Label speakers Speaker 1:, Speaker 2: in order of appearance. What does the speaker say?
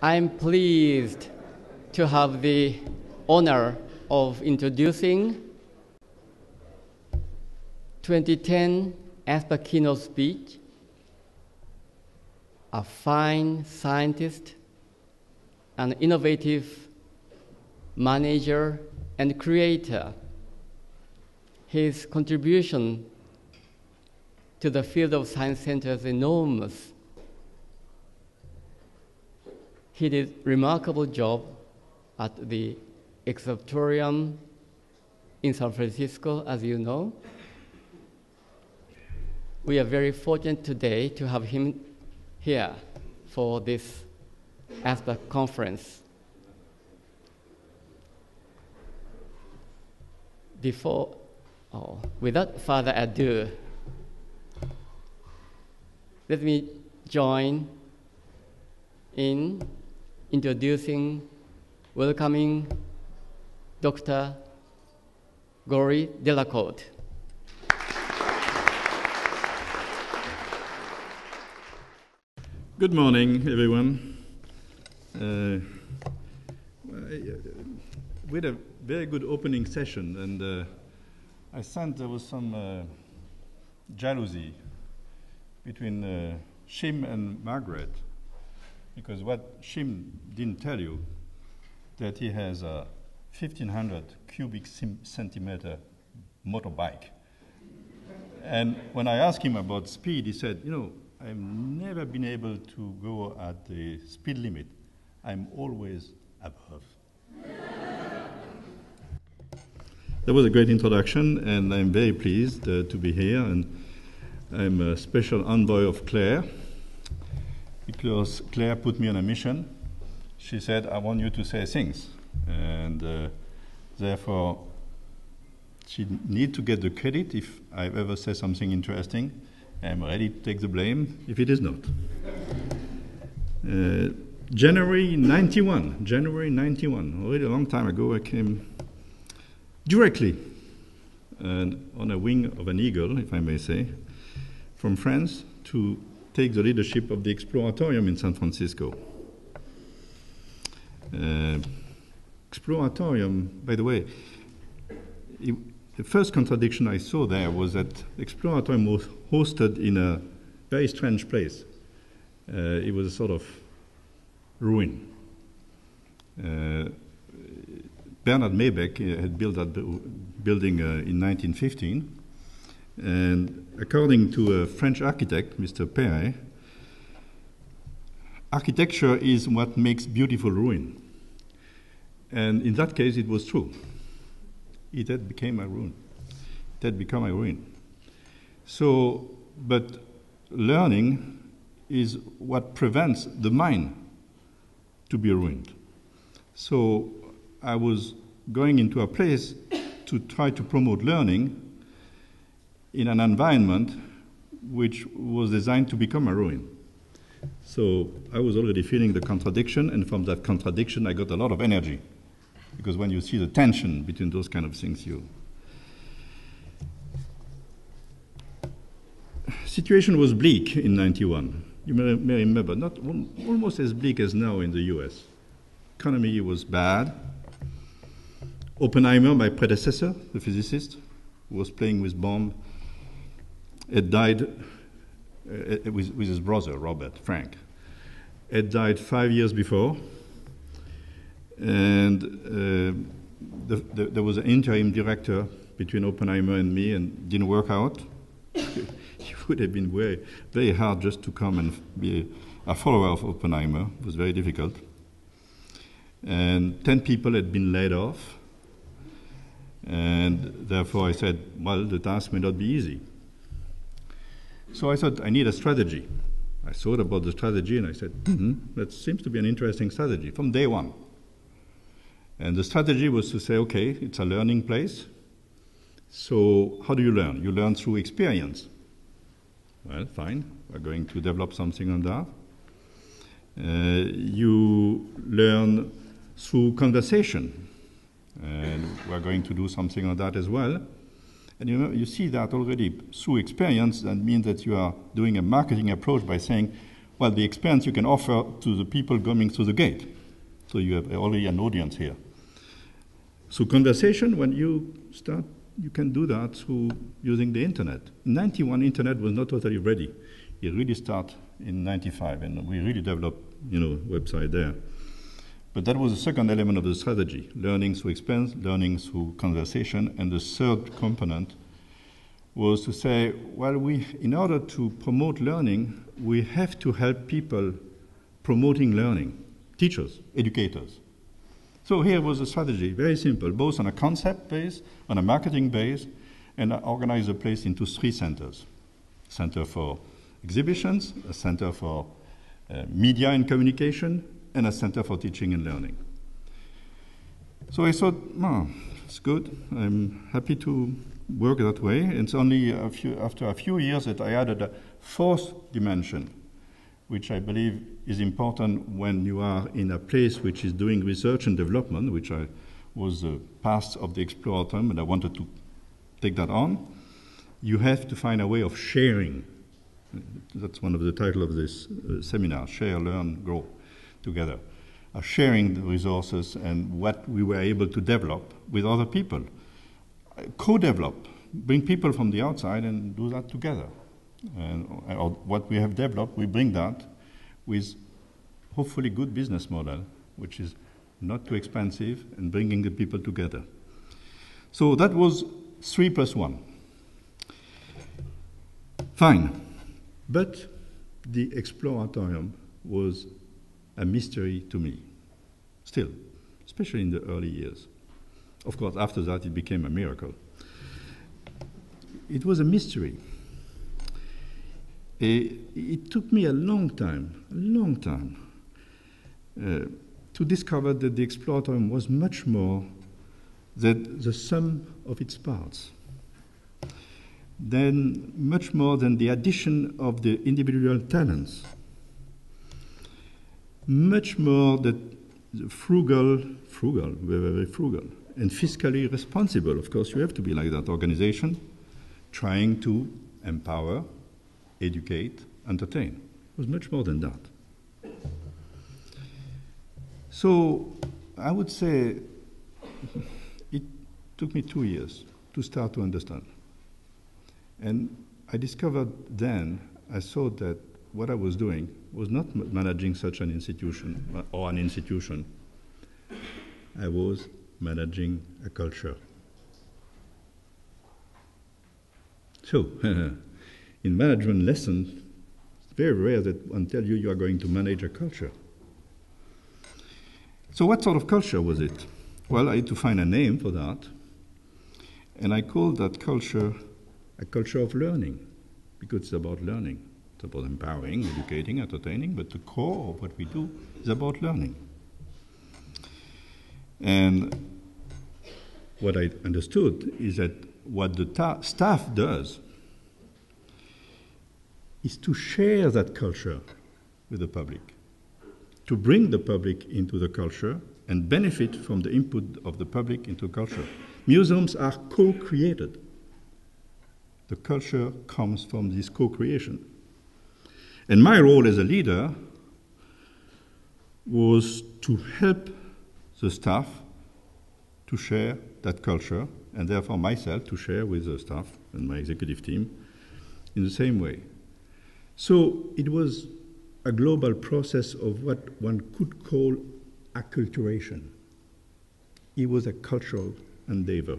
Speaker 1: I'm pleased to have the honor of introducing 2010 ASPAC keynote speech, a fine scientist, an innovative manager and creator. His contribution to the field of science center is enormous. He did remarkable job at the Observatorium in San Francisco, as you know. We are very fortunate today to have him here for this ASPAC conference. Before, oh, without further ado, let me join in introducing, welcoming Dr. Goéry Delacôte.
Speaker 2: Good morning, everyone. Uh, we had a very good opening session, and uh, I sensed there was some uh, jealousy between uh, Shim and Margaret, because what Shim didn't tell you that he has a 1500 cubic centimeter motorbike. And when I asked him about speed, he said, you know, I've never been able to go at the speed limit. I'm always above. that was a great introduction, and I'm very pleased uh, to be here. And I'm a special envoy of Claire because Claire put me on a mission. She said, I want you to say things. And uh, therefore, she need to get the credit if I ever say something interesting. I'm ready to take the blame if it is not. Uh, January 91, January 91, already a long time ago, I came directly and on a wing of an eagle, if I may say, from France to take the leadership of the Exploratorium in San Francisco. Uh, Exploratorium, by the way, it, the first contradiction I saw there was that Exploratorium was hosted in a very strange place. Uh, it was a sort of ruin. Uh, Bernard Maybeck uh, had built that building uh, in 1915, and according to a French architect, Mr. Perret, architecture is what makes beautiful ruin. And in that case, it was true it had become a ruin. It had become a ruin. So, but learning is what prevents the mind to be ruined. So I was going into a place to try to promote learning in an environment which was designed to become a ruin. So I was already feeling the contradiction, and from that contradiction, I got a lot of energy because when you see the tension between those kind of things, you. Situation was bleak in 91. You may, may remember, not almost as bleak as now in the US. Economy was bad. Oppenheimer, my predecessor, the physicist, was playing with bomb, had died uh, with, with his brother, Robert Frank. Had died five years before and uh, the, the, there was an interim director between Oppenheimer and me, and didn't work out. it would have been very, very hard just to come and be a follower of Oppenheimer. It was very difficult. And 10 people had been laid off. And therefore I said, well, the task may not be easy. So I thought, I need a strategy. I thought about the strategy and I said, mm-hmm, that seems to be an interesting strategy from day one. And the strategy was to say, okay, it's a learning place. So how do you learn? You learn through experience. Well, fine. We're going to develop something on that. Uh, you learn through conversation. And we're going to do something on that as well. And you, you see that already through experience. That means that you are doing a marketing approach by saying, well, the experience you can offer to the people coming through the gate. So you have already an audience here. So conversation, when you start, you can do that through using the internet. In 91, internet was not totally ready. It really started in 95, and we really developed, you know, website there. But that was the second element of the strategy, learning through experience, learning through conversation, and the third component was to say, well, we, in order to promote learning, we have to help people promoting learning, teachers, educators. So here was a strategy, very simple, both on a concept base, on a marketing base, and I organized the place into three centers. Center for exhibitions, a center for uh, media and communication, and a center for teaching and learning. So I thought, oh, it's good. I'm happy to work that way. It's only a few, after a few years that I added a fourth dimension, which I believe is important when you are in a place which is doing research and development, which I was the past of the Explorer Exploratorium, and I wanted to take that on. You have to find a way of sharing. That's one of the title of this uh, seminar: share, learn, grow together. Uh, sharing the resources and what we were able to develop with other people co-develop, bring people from the outside and do that together. And what we have developed, we bring that with hopefully good business model, which is not too expensive and bringing the people together. So that was three plus one. Fine. But the exploratorium was a mystery to me, still, especially in the early years. Of course, after that, it became a miracle. It was a mystery. It, it took me a long time, a long time, uh, to discover that the exploratorium was much more than the sum of its parts, then much more than the addition of the individual talents, much more than frugal, frugal, very, very frugal, and fiscally responsible. Of course, you have to be like that organization, trying to empower, educate, entertain. It was much more than that. So I would say it took me two years to start to understand. And I discovered then, I saw that what I was doing was not managing such an institution or an institution. I was managing a culture. So, in management lessons, it's very rare that one tell you you are going to manage a culture. So, what sort of culture was it? Well, I had to find a name for that, and I called that culture a culture of learning, because it's about learning. It's about empowering, educating, entertaining, but the core of what we do is about learning. And what I understood is that what the ta- staff does is to share that culture with the public, to bring the public into the culture and benefit from the input of the public into culture. Museums are co created. The culture comes from this co creation. And my role as a leader was to help the staff to share that culture, and therefore myself to share with the staff and my executive team in the same way. So it was a global process of what one could call acculturation. It was a cultural endeavor.